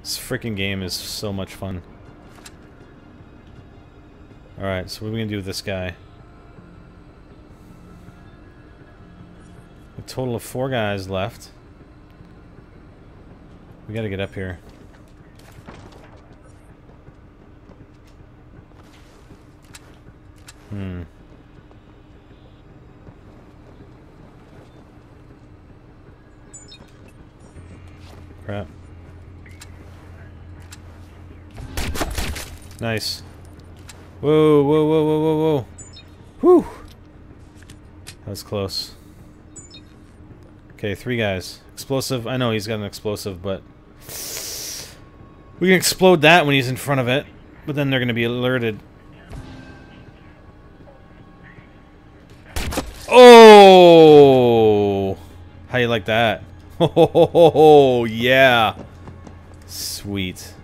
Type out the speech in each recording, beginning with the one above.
This freaking game is so much fun. Alright, so what are we gonna do with this guy? A total of four guys left. We gotta get up here. Hmm. Nice. Whoa, whoa, whoa, whoa, whoa, whoa. Whew. That was close. Okay, three guys. Explosive. I know he's got an explosive, but... We can explode that when he's in front of it. But then they're going to be alerted. Oh! How you like that? Oh, yeah. Sweet.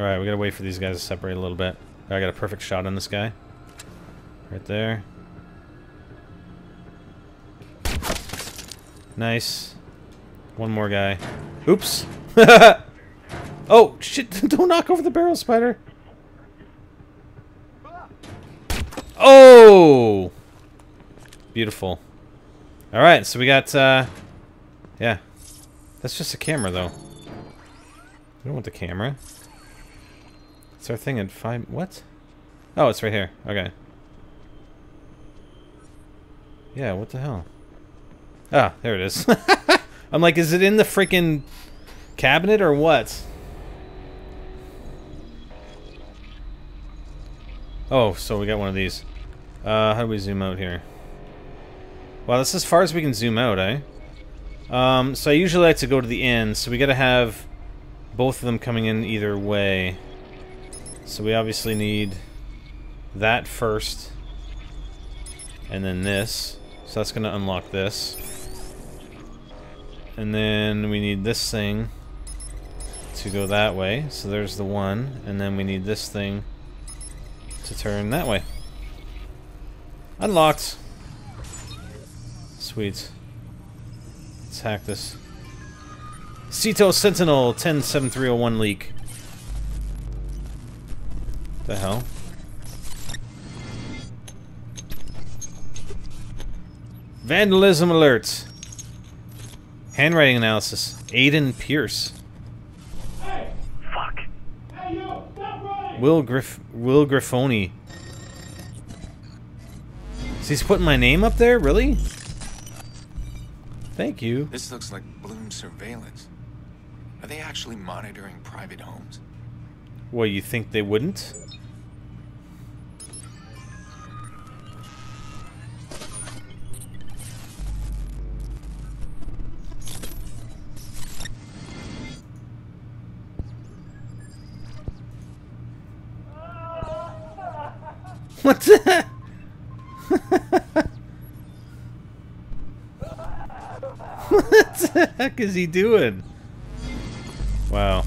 Alright, we gotta wait for these guys to separate a little bit. I got a perfect shot on this guy. Right there. Nice. One more guy. Oops. oh, shit. Don't knock over the barrel, spider. Oh! Beautiful. Alright, so we got, uh... Yeah. That's just a camera, though. We don't want the camera. It's our thing at five... What? Oh, it's right here. Okay. Yeah, what the hell? Ah, there it is. I'm like, is it in the freaking cabinet or what? Oh, so we got one of these. Uh, how do we zoom out here? Well, that's as far as we can zoom out, eh? Um, so I usually like to go to the end, so we gotta have both of them coming in either way. So we obviously need that first, and then this. So that's gonna unlock this. And then we need this thing to go that way. So there's the one, and then we need this thing to turn that way. Unlocked. Sweet. Let's hack this. ctOS Sentinel 107301 leak. The hell? Vandalism alert. Handwriting analysis. Aiden Pearce. Hey! Fuck. Hey, you! Will Griff Will Griffoni. So he's putting my name up there? Really? Thank you. This looks like Blume surveillance. Are they actually monitoring private homes? What, you think they wouldn't? Heck is he doing? Wow.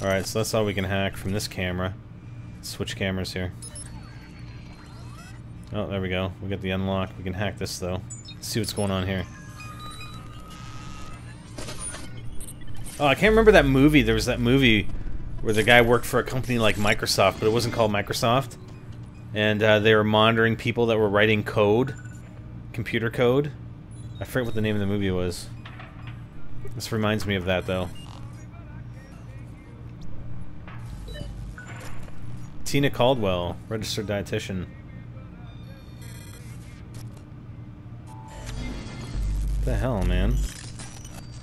Alright, so that's all we can hack from this camera. Switch cameras here. Oh, there we go. We got the unlock. We can hack this, though. Let's see what's going on here. Oh, I can't remember that movie. There was that movie where the guy worked for a company like Microsoft, but it wasn't called Microsoft. And uh, they were monitoring people that were writing code. Computer code. I forget what the name of the movie was. This reminds me of that, though. Tina Caldwell, registered dietitian. What the hell, man?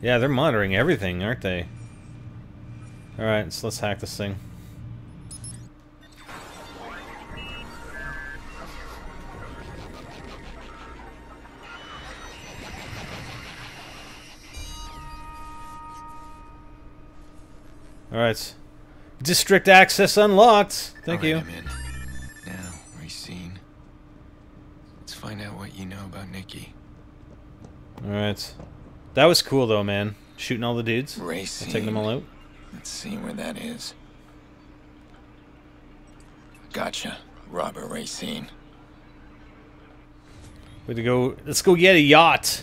Yeah, they're monitoring everything, aren't they? Alright, so let's hack this thing. Alright. District access unlocked. Thank All you. right, I'm in. Now, Racine. Let's find out what you know about Nikki. Alright. That was cool though, man. Shooting all the dudes. Racine. Taking them all out. Let's see where that is. Gotcha. Robert Racine. We to go. Let's go get a yacht.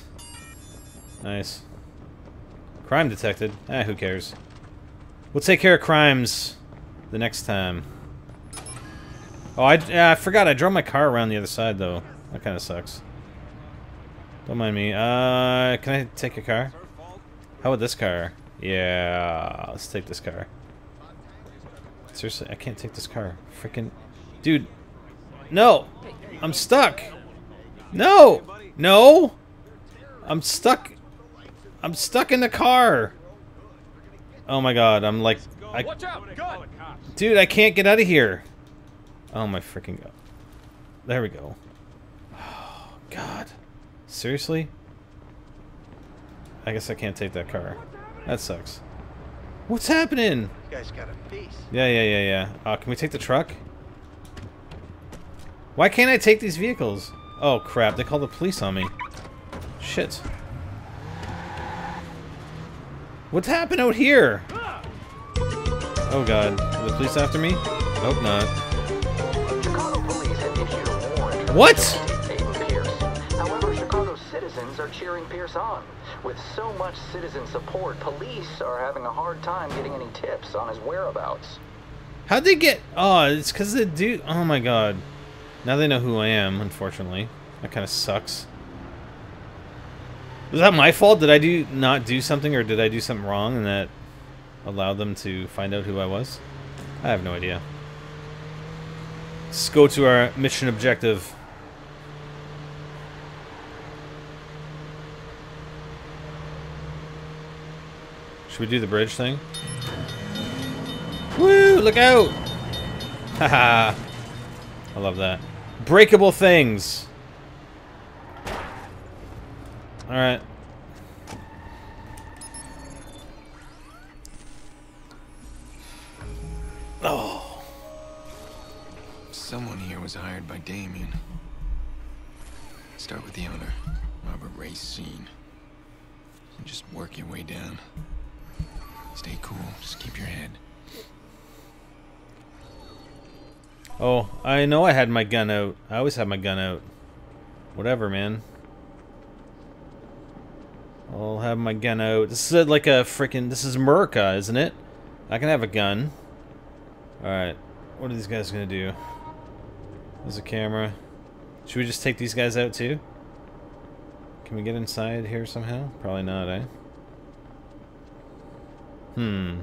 Nice. Crime detected. Eh, who cares? We'll take care of crimes the next time. Oh, I, I forgot. I drove my car around the other side, though. That kind of sucks. Don't mind me. Uh, can I take your car? How about this car? Yeah, let's take this car. Seriously, I can't take this car. Freaking... Dude. No! I'm stuck! No! No! I'm stuck. I'm stuck in the car. Oh my god, I'm like... I, dude, I can't get out of here. Oh my freaking god. There we go. Oh, god. Seriously? I guess I can't take that car. That sucks. What's happening? You guys got a face. Yeah, yeah, yeah, yeah. Uh, can we take the truck? Why can't I take these vehicles? Oh, crap. They called the police on me. Shit. What's happened out here? Oh, God. Are the police after me? Hope not. Chicago police have issued a warrant What? However, Chicago citizens are cheering Pearce on. With so much citizen support, police are having a hard time getting any tips on his whereabouts. How'd they get... Oh, it's because the dude... Oh, my God. Now they know who I am, unfortunately. That kind of sucks. Was that my fault? Did I do not do something, or did I do something wrong and that allowed them to find out who I was? I have no idea. Let's go to our mission objective. Should we do the bridge thing? Woo! Look out! Haha! I love that. Breakable things! Alright. Oh. Someone here was hired by Damien. Start with the owner, Robert Racine. And just work your way down. Stay cool, just keep your head. Oh, I know I had my gun out. I always have my gun out. Whatever, man. I'll have my gun out. This is like a freaking. This is America, isn't it? I can have a gun. Alright. What are these guys gonna do? There's a camera. Should we just take these guys out too? Can we get inside here somehow? Probably not, eh? Hmm.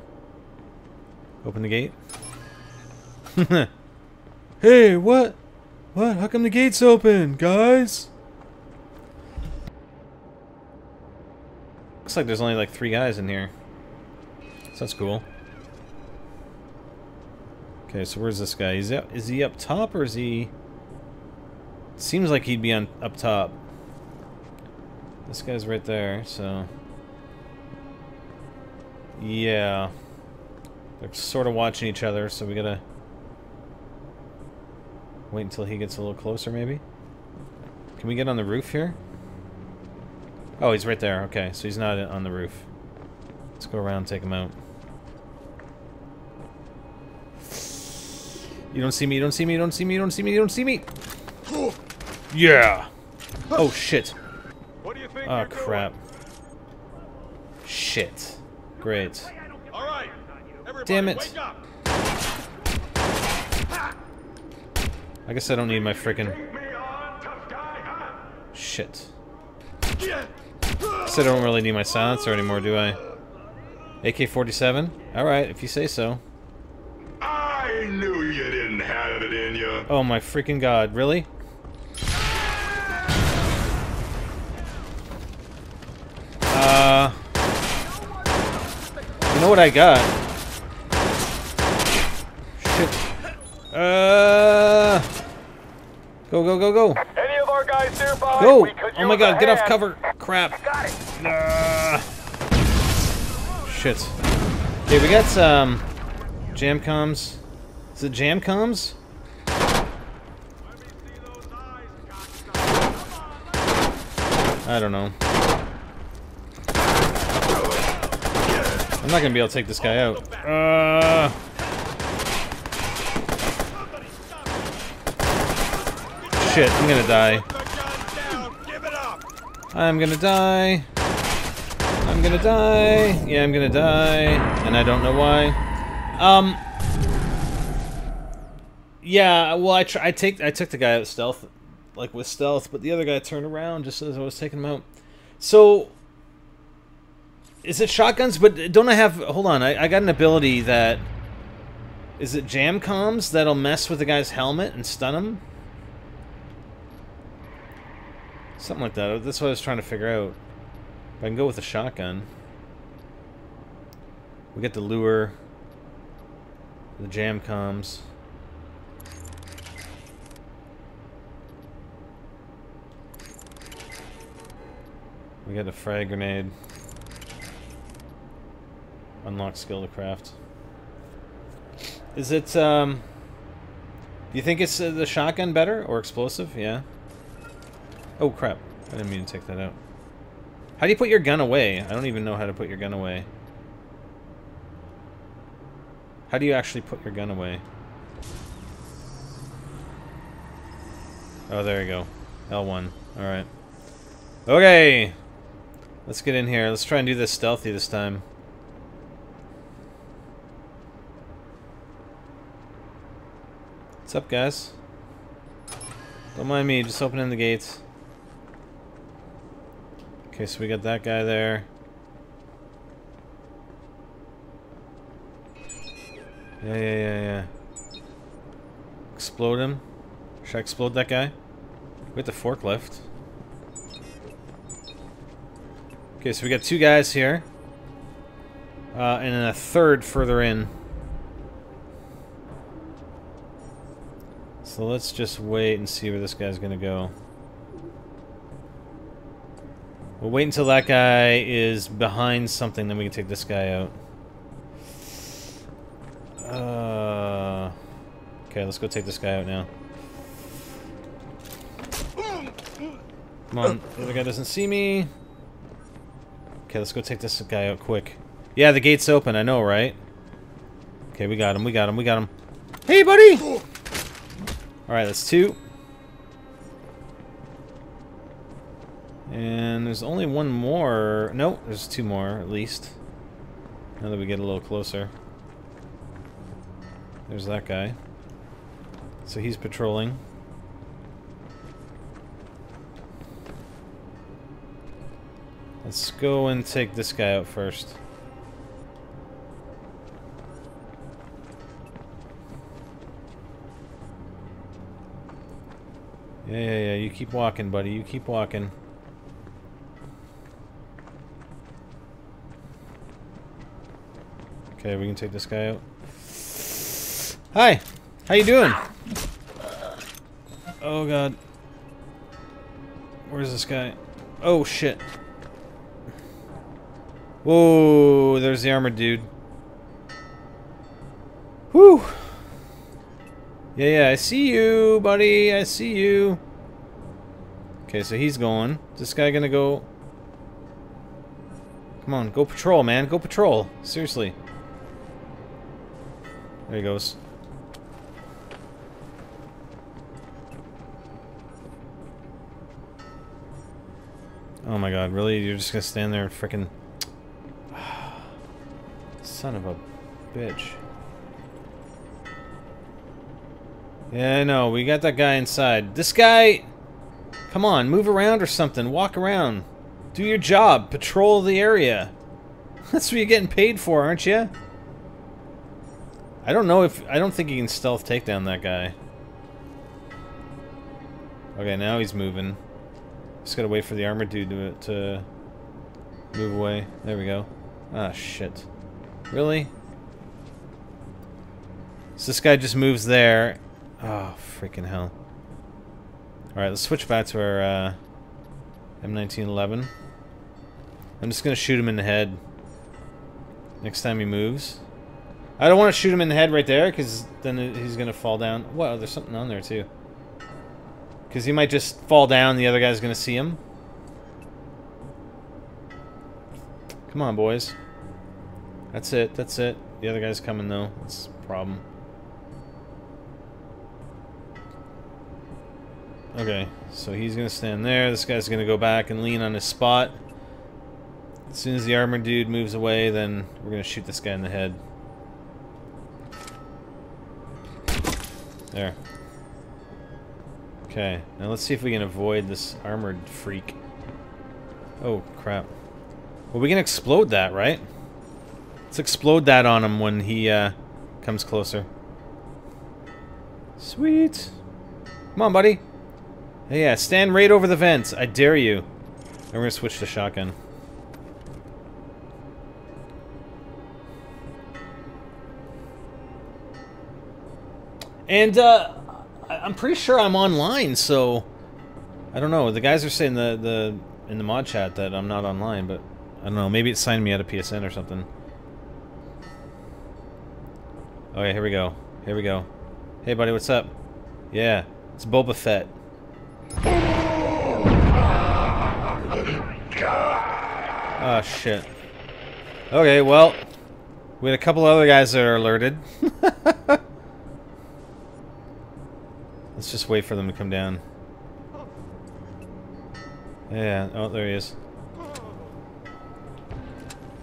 Open the gate? hey, what? What? How come the gate's open, guys? Looks like there's only like three guys in here. So that's cool. Okay, so where's this guy? Is he up, is he up top or is he... Seems like he'd be on up top. This guy's right there, so... Yeah. They're sort of watching each other, so we gotta... Wait until he gets a little closer, maybe? Can we get on the roof here? Oh, he's right there. Okay, so he's not on the roof. Let's go around and take him out. You don't see me, you don't see me, you don't see me, you don't see me, you don't see me! Yeah! Oh, shit. What do you think Oh, you're doing? crap. Shit. Great. All right. Damn it. I guess I don't need my freaking Take me on, tough guy, shit. Guess I don't really need my silencer anymore, do I? AK-47? Alright, if you say so. I knew you didn't have it in you. Oh my freaking god, really? Uh... You know what I got? Shit. Uh... Go, go, go, go! Any of our guys nearby? Go! We could Oh my god, get off cover! Crap. Got it. Uh, shit. Okay, we got some jam comms. Is it jam comms? I don't know. I'm not gonna be able to take this guy out. Uh. Shit, I'm gonna die. I'm gonna die. I'm gonna die. Yeah, I'm gonna die. And I don't know why. Um. Yeah, well, I try, I take I took the guy out stealth, like with stealth, but the other guy turned around just as I was taking him out. So, is it shotguns? But don't I have? Hold on, I, I got an ability that. Is it jam comms that'll mess with the guy's helmet and stun him? Something like that. That's what I was trying to figure out. If I can go with a shotgun. We get the lure. The jam comms. We get a frag grenade. Unlock skill to craft. Is it, um... Do you think it's uh, the shotgun better or explosive? Yeah. Oh, crap. I didn't mean to take that out. How do you put your gun away? I don't even know how to put your gun away. How do you actually put your gun away? Oh, there you go. L1. Alright. Okay! Let's get in here. Let's try and do this stealthy this time. What's up, guys? Don't mind me, just opening the gates. Okay, so we got that guy there. Yeah, yeah, yeah, yeah. Explode him. Should I explode that guy? We With the forklift. Okay, so we got two guys here. Uh, and then a third further in. So let's just wait and see where this guy's gonna go. We'll wait until that guy is behind something, then we can take this guy out. Uh, okay, let's go take this guy out now. Come on, the other guy doesn't see me. Okay, let's go take this guy out quick. Yeah, the gate's open, I know, right? Okay, we got him, we got him, we got him. Hey, buddy! Alright, that's two. And there's only one more. No, there's two more, at least. Now that we get a little closer. There's that guy. So he's patrolling. Let's go and take this guy out first. Yeah, yeah, yeah. You keep walking, buddy. You keep walking. Okay, we can take this guy out. Hi! How you doing? Oh god. Where's this guy? Oh shit. Whoa, there's the armored dude. Whew. Yeah, yeah, I see you, buddy. I see you. Okay, so he's going. Is this guy gonna go... Come on, go patrol, man. Go patrol. Seriously. There he goes. Oh my god, really? You're just gonna stand there and frickin'... Son of a bitch. Yeah, know. We got that guy inside. This guy... Come on, move around or something. Walk around. Do your job. Patrol the area. That's what you're getting paid for, aren't you? I don't know if... I don't think he can stealth take down that guy. Okay, now he's moving. Just gotta wait for the armored dude to, to move away. There we go. Ah, shit. Really? So this guy just moves there. Oh, freaking hell. Alright, let's switch back to our uh, M1911. I'm just gonna shoot him in the head next time he moves. I don't want to shoot him in the head right there, because then he's going to fall down. Wow, there's something on there, too. Because he might just fall down, the other guy's going to see him. Come on, boys. That's it, that's it. The other guy's coming, though. That's a problem. Okay, so he's gonna stand there. This guy's gonna go back and lean on his spot. As soon as the armored dude moves away, then we're gonna shoot this guy in the head. There. Okay, now let's see if we can avoid this armored freak. Oh, crap. Well, we can explode that, right? Let's explode that on him when he uh, comes closer. Sweet. Come on, buddy. Hey, yeah, stand right over the vents. I dare you. And we're gonna switch to shotgun. And uh, I'm pretty sure I'm online, so I don't know. The guys are saying the the in the mod chat that I'm not online, but I don't know. Maybe it signed me out of PSN or something. Okay, here we go. Here we go. Hey, buddy, what's up? Yeah, it's Boba Fett. Oh shit. Okay, well, we had a couple other guys that are alerted. Let's just wait for them to come down. Yeah, oh, there he is.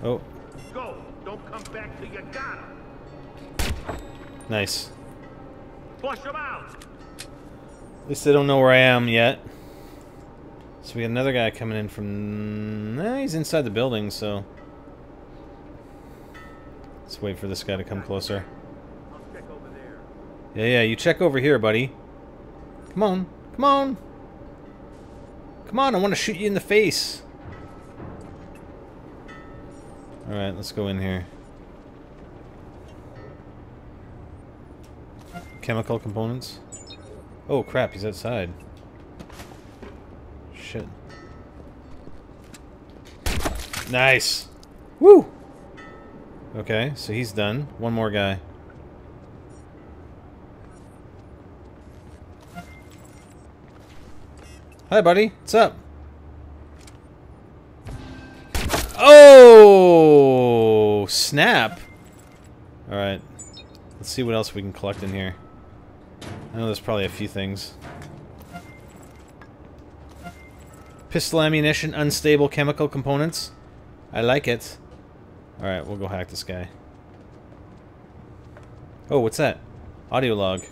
Oh, Go. Don't come back till you got him. nice. Flush him out. At least they don't know where I am yet. So we got another guy coming in from... Nah, he's inside the building, so... Let's wait for this guy to come closer. I'll check over there. Yeah, yeah, you check over here, buddy. Come on. Come on. Come on, I want to shoot you in the face. Alright, let's go in here. Chemical components. Oh crap, he's outside. Shit. Nice! Woo! Okay, so he's done. One more guy. Hi, buddy. What's up? Oh, snap. All right. Let's see what else we can collect in here. I know there's probably a few things. Pistol ammunition, unstable chemical components. I like it. Alright, we'll go hack this guy. Oh, what's that? Audio log.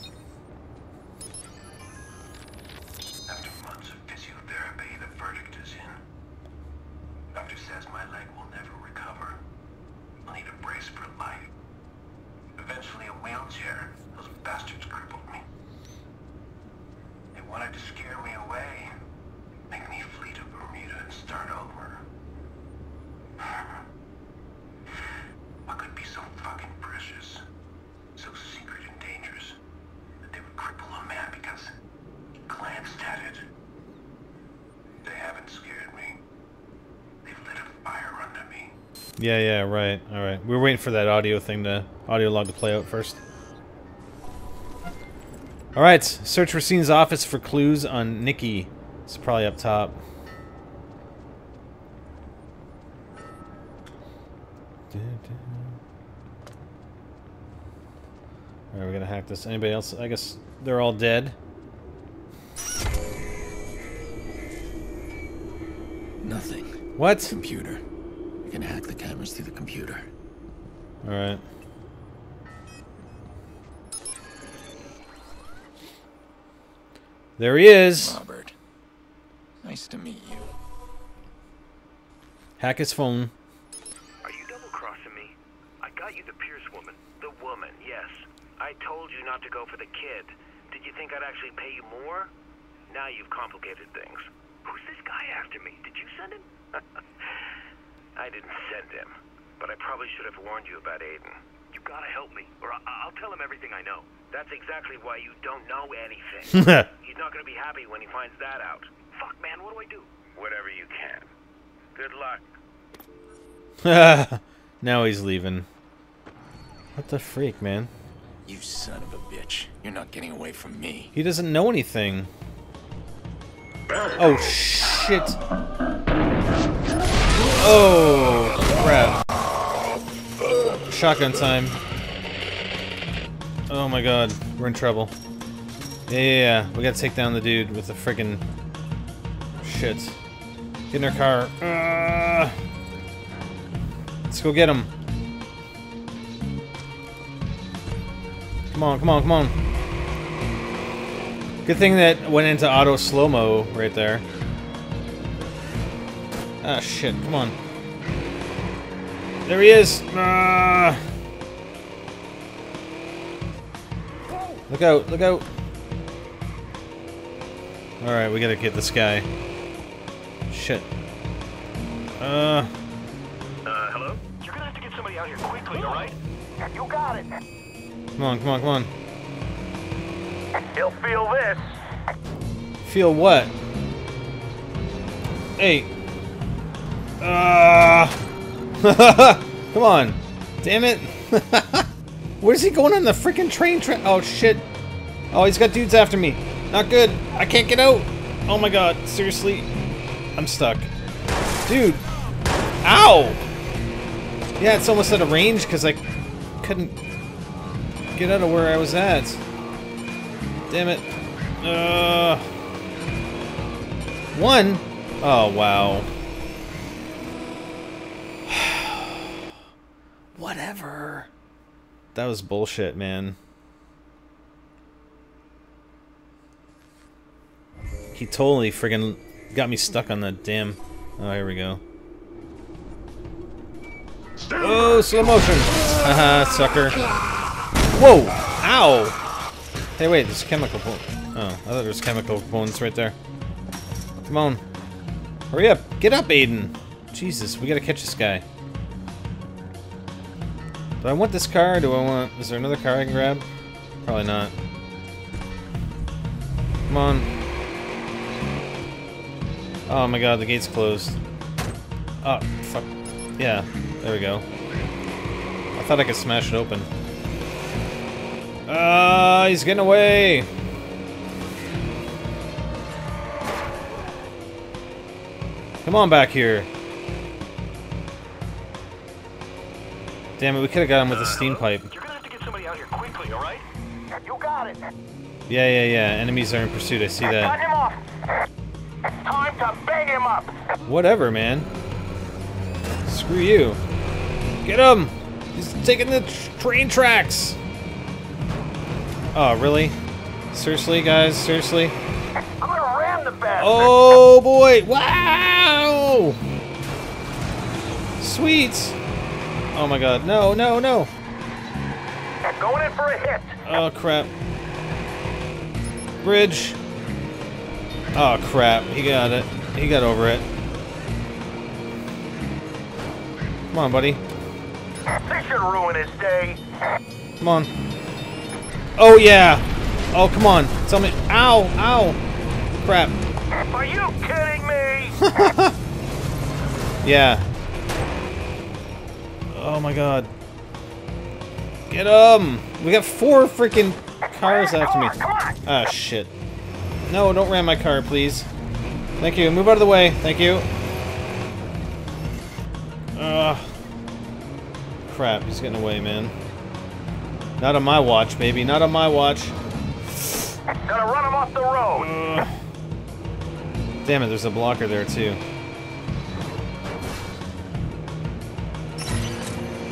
After months of physiotherapy, the verdict is in. Doctor says my leg will never recover. I'll need a brace for life. Eventually a wheelchair. Those bastards crippled me. They wanted to scare me away. Make me flee to Bermuda and start over. What could be so fucking precious? So secret and dangerous that they would cripple a man because he glanced at it. They haven't scared me. They've lit a fire under me. Yeah, yeah, right. All right. We were waiting for that audio thing to audio log to play out first. All right. Search Racine's office for clues on Nikki. It's probably up top. All right, we're gonna hack this. Anybody else? I guess they're all dead. Nothing. What? Computer. You can hack the cameras through the computer. All right. There he is. Robert. Nice to meet you. Hack his phone. Are you double crossing me? I got you the Pearce woman. The woman, yes. I told you not to go for the kid. Did you think I'd actually pay you more? Now you've complicated things. Who's this guy after me? Did you send him? I didn't send him, but I probably should have warned you about Aiden. You gotta help me, or I- I'll tell him everything I know. That's exactly why you don't know anything. He's not gonna be happy when he finds that out. Fuck, man, what do I do? Whatever you can. Good luck. now he's leaving. What the freak, man? You son of a bitch. You're not getting away from me. He doesn't know anything. Oh, shit. Oh, crap. Shotgun time. Oh my god, we're in trouble. Yeah, yeah, yeah. We gotta take down the dude with the friggin' shit. Get in our car. Uh, let's go get him. Come on, come on, come on. Good thing that went into auto slow-mo right there. Ah, shit. Come on. There he is. Ah. Look out, look out. Alright, we gotta get this guy. Shit. Uh, Uh, hello? You're gonna have to get somebody out here quickly, alright? You got it. come on, come on, come on. He'll feel this. Feel what? Hey. Ah. come on. Damn it. Where's he going on the freaking train track? Oh, shit. Oh, he's got dudes after me. Not good. I can't get out. Oh my god. Seriously. I'm stuck. Dude. Ow! Yeah, it's almost out of range because I couldn't get out of where I was at. Damn it. Uh. One? Oh, wow. Whatever. That was bullshit, man. He totally friggin' got me stuck on that damn... Oh, here we go. Oh, slow motion! Haha, sucker. Whoa! Ow! Hey, wait, there's chemical... Oh, I thought there was chemical components right there. Come on. Hurry up! Get up, Aiden! Jesus, we gotta catch this guy. Do I want this car? Do I want... Is there another car I can grab? Probably not. Come on. Oh my god, the gate's closed. Oh, fuck. Yeah, there we go. I thought I could smash it open. Ah, he's getting away! Come on back here. Damn it, we could have got him with a steam pipe. You're gonna have to get somebody out here quickly, alright? You got it. Yeah, yeah, yeah. Enemies are in pursuit. I see Cut that. him off. Time to bang him up. Whatever, man. Screw you. Get him! He's taking the train tracks! Oh, really? Seriously, guys? Seriously? I'm gonna ram the bastard. Oh, boy! Wow! Sweet! Oh my god. No, no, no! Going in for a hit. Oh, crap. Bridge. Oh, crap. He got it. He got over it. Come on, buddy. This should ruin his day. Come on. Oh, yeah. Oh, come on. Tell me. Ow, ow. Crap. Are you kidding me? Yeah. Oh, my God. Get him. We got four freaking cars after me. Ah, shit. No, don't ram my car, please. Thank you. Move out of the way. Thank you. Ugh. Crap, he's getting away, man. Not on my watch, baby. Not on my watch. Gonna run him off the road. Ugh. Damn it, there's a blocker there, too.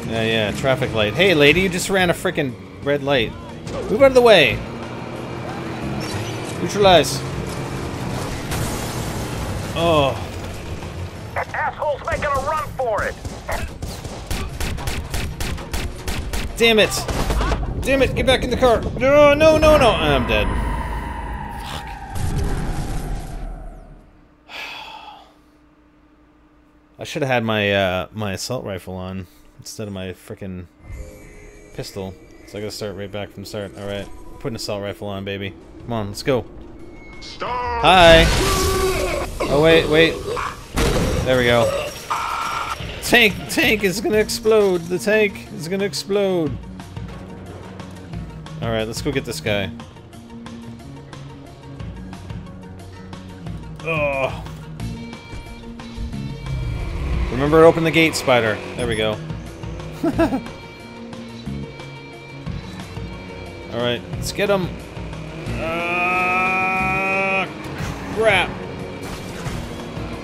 Yeah, yeah, traffic light. Hey, lady, you just ran a freaking red light. Move out of the way. Neutralize. Oh, Asshole's making a run for it. damn it. Damn it, get back in the car. No, no, no, no. I'm dead. Fuck. I should have had my uh, my assault rifle on instead of my freaking pistol. So I gotta start right back from the start. Alright. Putting an assault rifle on, baby. Come on, let's go. Hi! Oh, wait, wait. There we go. Tank! Tank is gonna explode! The tank is gonna explode! Alright, let's go get this guy. Oh. Remember to open the gate, Spider. There we go. Alright, let's get him. Uh, crap.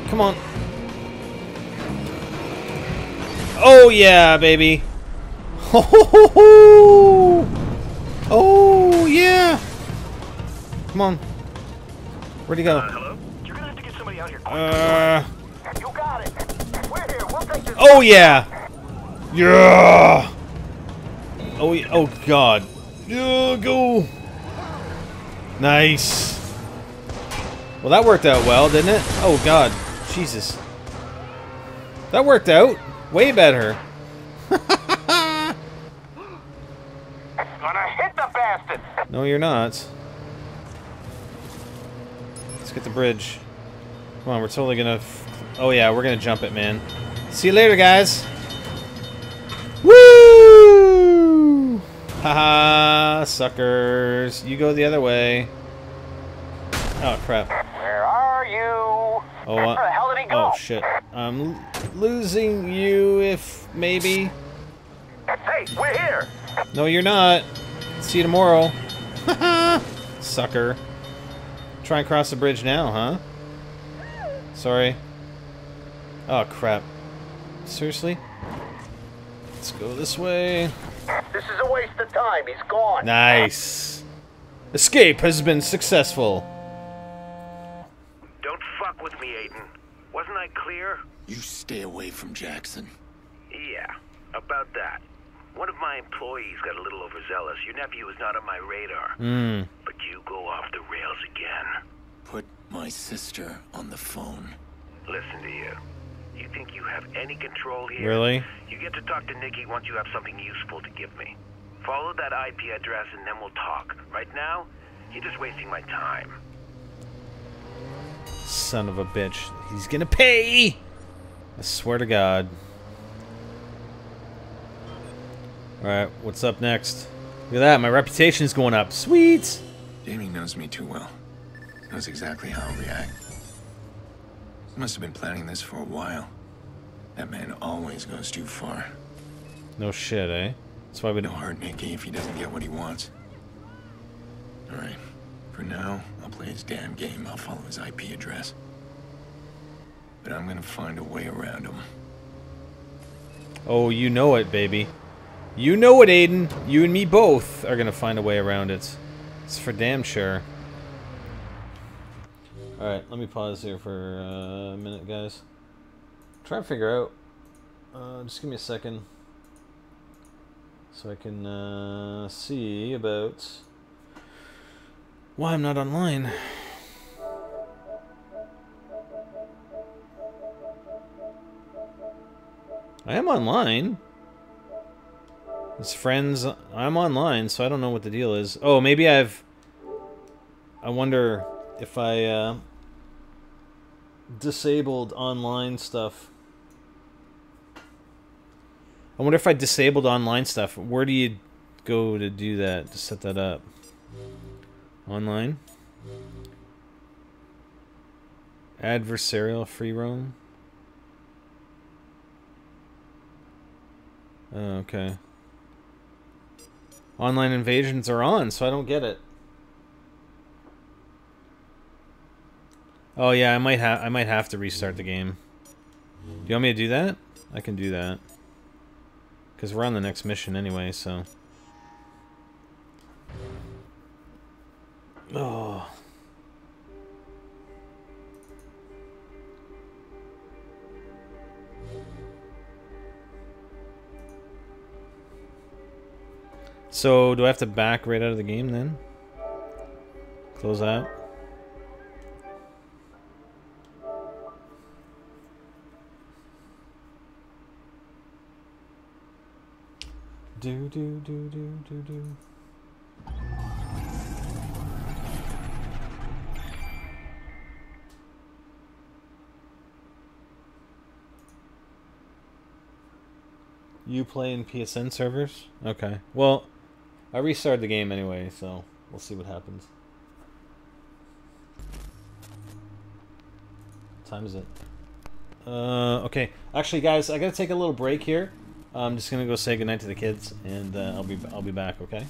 Come on. Oh, yeah, baby. Oh, oh yeah. Come on. Where'd he go? Hello? You're gonna have to get somebody out here. Uh, You got it. We're here. We'll take this. oh, yeah. Yeah. Oh, yeah. oh, God. Yeah, go. Nice. Well, that worked out well, didn't it? Oh, God. Jesus. That worked out. Way better. Gonna hit the bastard! No, you're not. Let's get the bridge. Come on, we're totally gonna... F oh, yeah, we're gonna jump it, man. See you later, guys. Haha, suckers. You go the other way. Oh, crap. Where are you? Oh, uh, Where the hell did he go? oh shit. I'm l- losing you if maybe. Hey, we're here! No, you're not. See you tomorrow. Sucker. Try and cross the bridge now, huh? Sorry. Oh, crap. Seriously? Let's go this way. This is a waste of time. He's gone. Nice. Escape has been successful. Don't fuck with me, Aiden. Wasn't I clear? You stay away from Jackson. Yeah, about that. One of my employees got a little overzealous. Your nephew is not on my radar. Hmm. But you go off the rails again. Put my sister on the phone. Listen to you. You think you have any control here? Really? You get to talk to Nikki once you have something useful to give me. Follow that IP address and then we'll talk. Right now, you're just wasting my time. Son of a bitch. He's gonna pay! I swear to God. Alright, what's up next? Look at that, my reputation's going up. Sweet! Jamie knows me too well. Knows exactly how I'll react. Must have been planning this for a while. That man always goes too far. No shit, eh? That's why we No don't. hurt Nicky if he doesn't get what he wants. Alright. For now, I'll play his damn game. I'll follow his IP address. But I'm gonna find a way around him. Oh, you know it, baby. You know it, Aiden. You and me both are gonna find a way around it. It's for damn sure. Alright, let me pause here for uh, a minute, guys. Try and figure out. Uh, just give me a second. So I can uh, see about why I'm not online. I am online. It's friends, I'm online, so I don't know what the deal is. Oh, maybe I've... I wonder if I uh, disabled online stuff. I wonder if I disabled online stuff. Where do you go to do that, to set that up? Online? Adversarial free roam? Oh, okay. Online invasions are on, so I don't get it. Oh yeah, I might have I might have to restart the game. Do you want me to do that? I can do that. Cuz we're on the next mission anyway, so. Oh. So, do I have to back right out of the game then? Close out? Do do do do do do. You play in PSN servers? Okay. Well, I restarted the game anyway, so we'll see what happens. What time is it? Uh, okay. Actually, guys, I gotta take a little break here. I'm just gonna go say goodnight to the kids, and uh, I'll be I'll be back. Okay.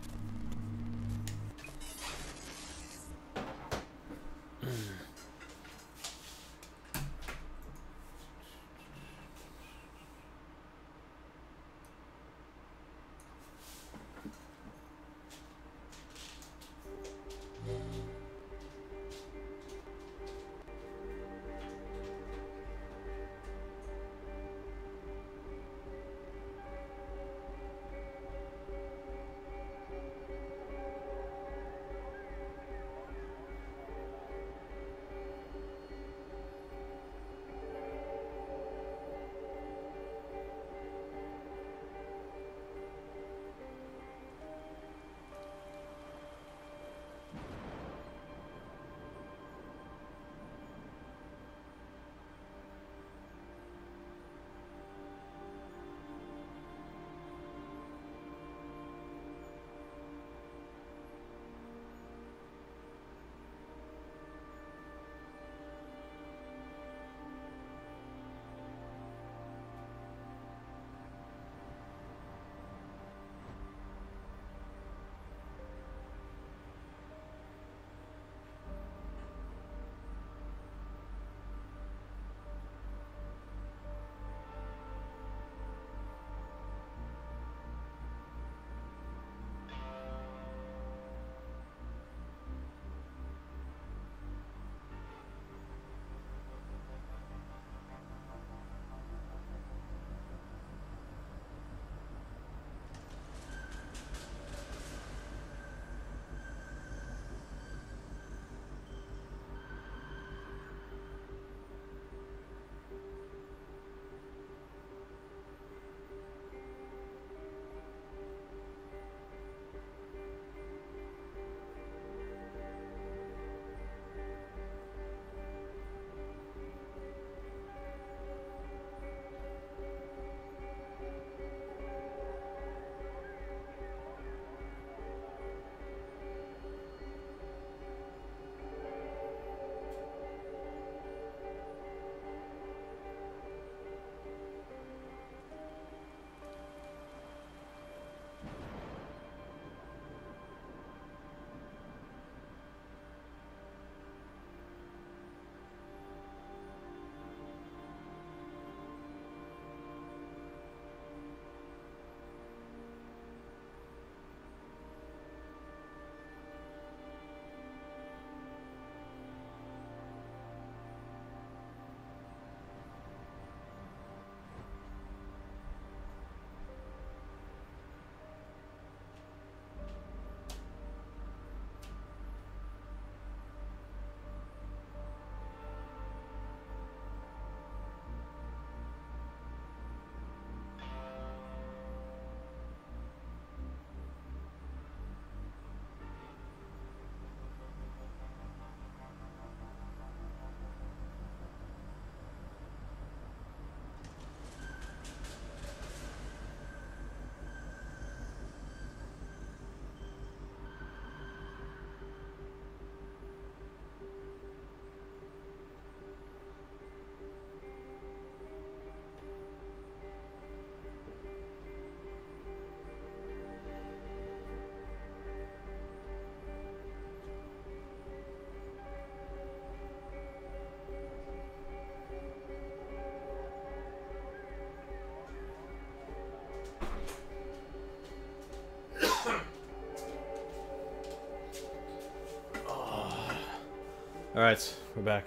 Alright, we're back.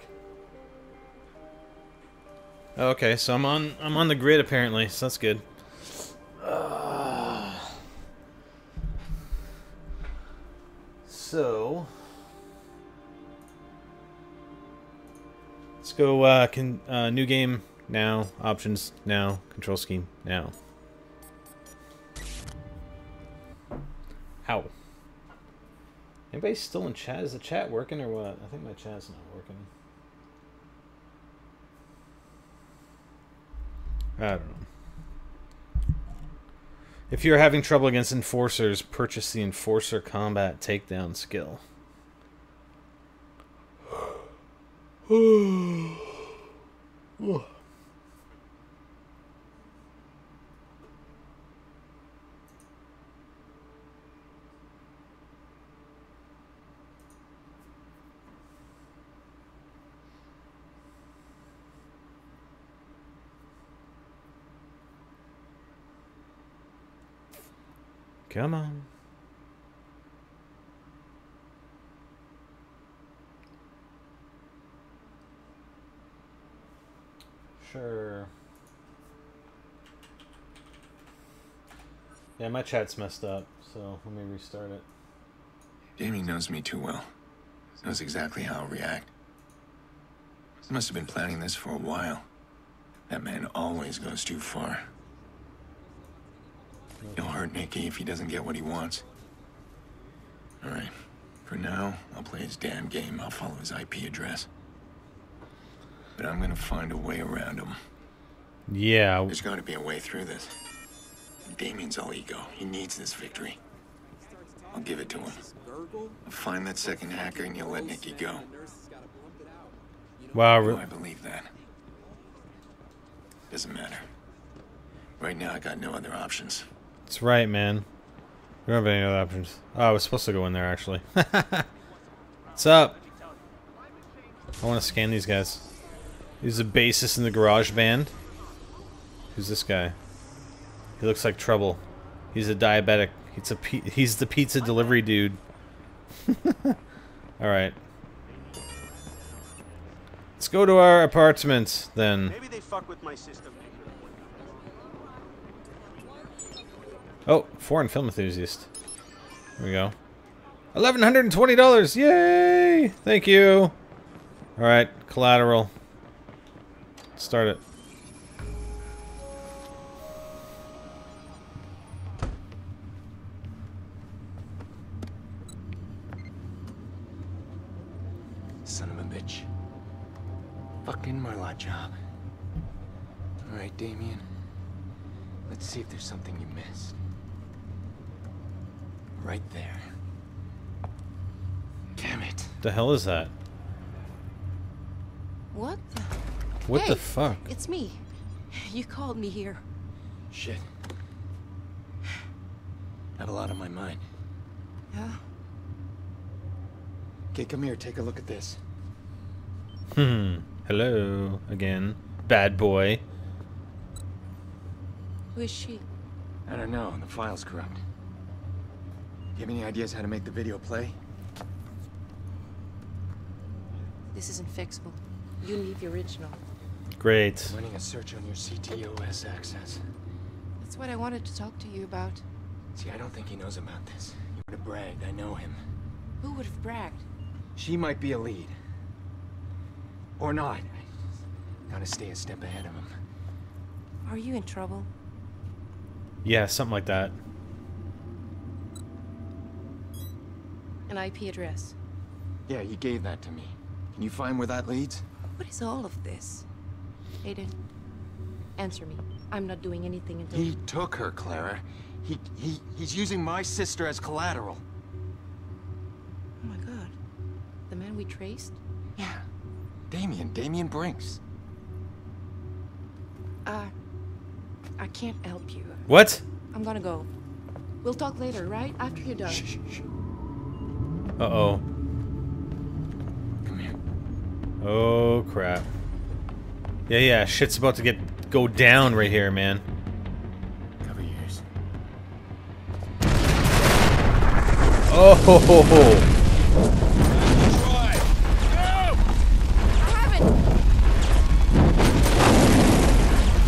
Okay, so I'm on I'm on the grid apparently, so that's good. Uh, so let's go uh, can, uh, new game now, options now, control scheme now. Anybody still in chat? Is the chat working or what? I think my chat's not working. I don't know. If you're having trouble against enforcers, purchase the Enforcer Combat Takedown skill. Come on. Sure. Yeah, my chat's messed up, so let me restart it. Damien knows me too well. Knows exactly how I'll react. He must have been planning this for a while. That man always goes too far. He'll hurt Nicky if he doesn't get what he wants. Alright. For now, I'll play his damn game. I'll follow his IP address. But I'm gonna find a way around him. Yeah, There's gotta be a way through this. Damien's all ego. He needs this victory. I'll give it to him. I'll find that second hacker and you'll let Nicky go. wow, Do I believe that? Doesn't matter. Right now, I got no other options. That's right, man. We don't have any other options. Oh, I was supposed to go in there, actually. What's up? I want to scan these guys. He's the bassist in the garage band. Who's this guy? He looks like trouble. He's a diabetic. He's a he's the pizza delivery dude. All right. Let's go to our apartment then. Maybe they fuck with my system. Oh, foreign film enthusiast. Here we go. Eleven hundred and twenty dollars. Yay! Thank you. All right, collateral. Start it. Hell is that? What? the- What the fuck? It's me. You called me here. Shit. I have a lot on my mind. Yeah? Okay, come here. Take a look at this. Hmm. Hello again, bad boy. Who is she? I don't know. The file's corrupt. You have any ideas how to make the video play? This isn't fixable. You need the original. Great. I'm running a search on your ctOS access. That's what I wanted to talk to you about. See, I don't think he knows about this. He would have bragged. I know him. Who would have bragged? She might be a lead. Or not. Gotta stay a step ahead of him. Are you in trouble? Yeah, something like that. An IP address. Yeah, he gave that to me. Can you find where that leads? What is all of this? Aiden, answer me. I'm not doing anything until... He took her, Clara. He, he, he's using my sister as collateral. Oh my god. The man we traced? Yeah. Damien, Damien Brenks. Uh, I can't help you. What? I'm gonna go. We'll talk later, right? After you're done. Shh, shh, shh. Uh Oh, crap. Yeah, yeah, shit's about to get go down right here, man. Cover yours. Oh, ho, ho, ho.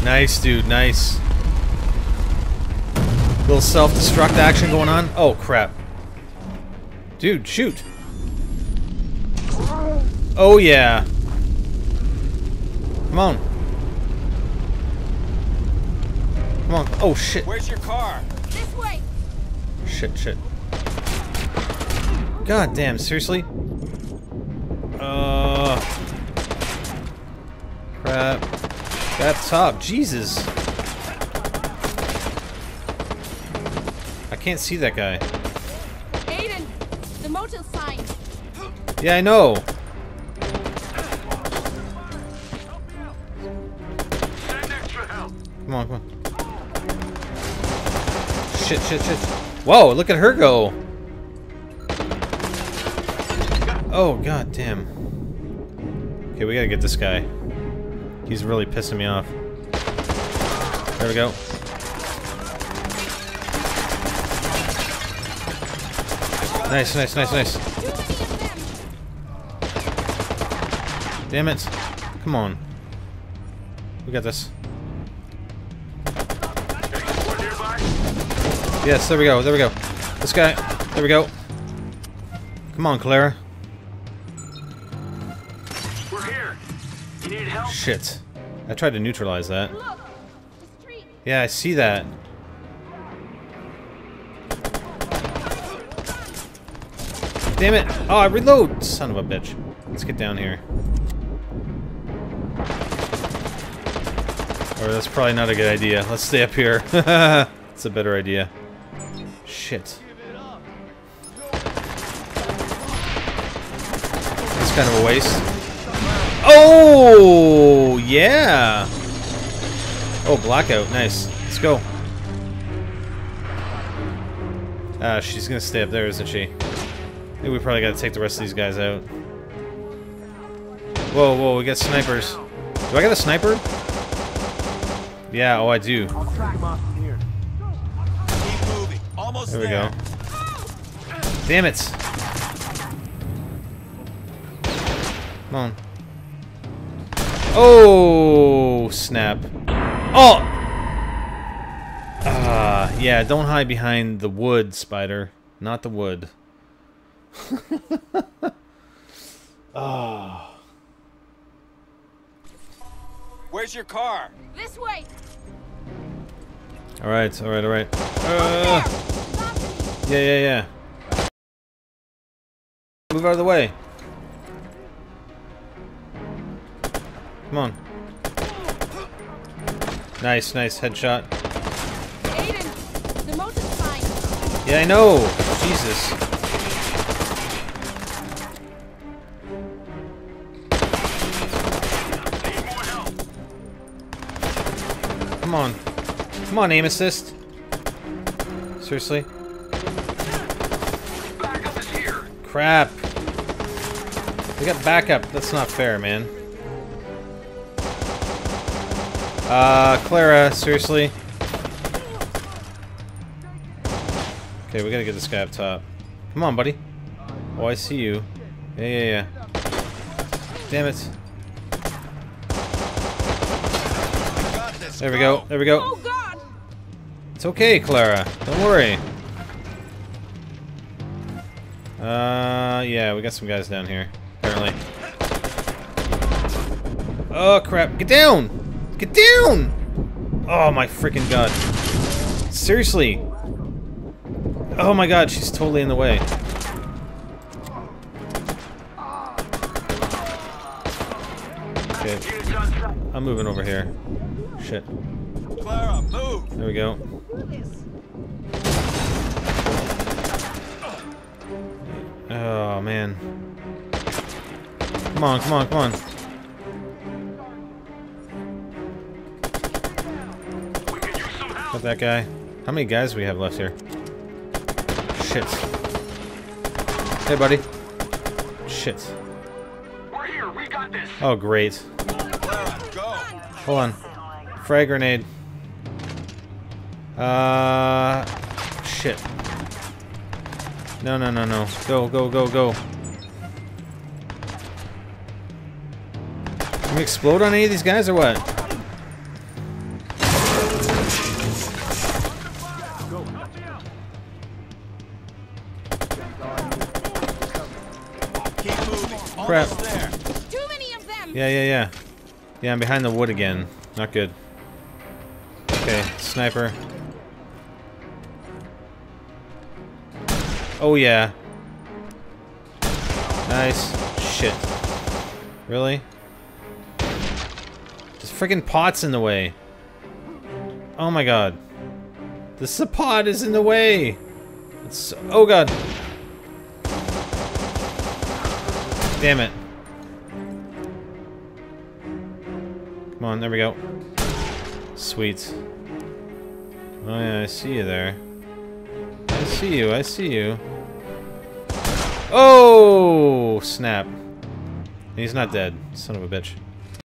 Nice, dude. Nice. Little self-destruct action going on. Oh, crap. Dude, shoot. Oh, yeah. Come on. Come on. Oh, shit. Where's your car? This way. Shit, shit. God damn, seriously? Uh. Crap. That top, Jesus. I can't see that guy. Aiden, the motel sign. Yeah, I know. Shit, shit, shit. Whoa, look at her go. Oh, god damn. Okay, we gotta get this guy. He's really pissing me off. There we go. Nice, nice, nice, nice. Damn it. Come on. We got this. Yes, there we go, there we go. This guy. There we go. Come on, Clara. We're here. You need help? Shit. I tried to neutralize that. Look, the street. Yeah, I see that. Damn it! Oh, I reload! Son of a bitch. Let's get down here. Or that's probably not a good idea. Let's stay up here. It's a better idea. Shit. It's kind of a waste. Oh, yeah! Oh, blackout. Nice. Let's go. Ah, she's gonna stay up there, isn't she? I think we probably gotta take the rest of these guys out. Whoa, whoa, we got snipers. Do I got a sniper? Yeah, oh I do. I'll track him off from here. Keep moving. Almost There we go. Damn it! Come on. Oh, snap. Oh! Ah, yeah, don't hide behind the wood, Spider. Not the wood. Ah. Where's your car? This way. Alright, alright, alright. Uh, there. Stop me. Yeah, yeah, yeah. Move out of the way. Come on. Nice, nice headshot. Aiden, the sign. Yeah, I know. Jesus. Need more help. Come on. Come on, aim assist. Seriously? Backup is here. Crap. We got backup. That's not fair, man. Uh, Clara, seriously? Okay, we gotta get this guy up top. Come on, buddy. Oh, I see you. Yeah, yeah, yeah. Damn it. There we go. There we go. Oh It's okay, Clara. Don't worry. Uh, yeah, we got some guys down here, apparently. Oh, crap. Get down! Get down! Oh, my freaking god. Seriously. Oh my god, she's totally in the way. Okay. I'm moving over here. Shit. Clara, move. There we go. Oh man. Come on, come on, come on. Got that guy. How many guys we have left here? Shit. Hey, buddy. Shit. We're here. We got this. Oh, great. Hold on. Frag grenade. Uh. No, no, no, no. Go, go, go, go. Can we explode on any of these guys or what? Crap. Yeah, yeah, yeah. Yeah, I'm behind the wood again. Not good. Okay, sniper. Oh, yeah. Nice. Shit. Really? There's freaking pots in the way. Oh my god. The pot is in the way! It's oh god. Damn it. Come on, there we go. Sweet. Oh yeah, I see you there. I see you, I see you. Oh! Snap. He's not dead, son of a bitch.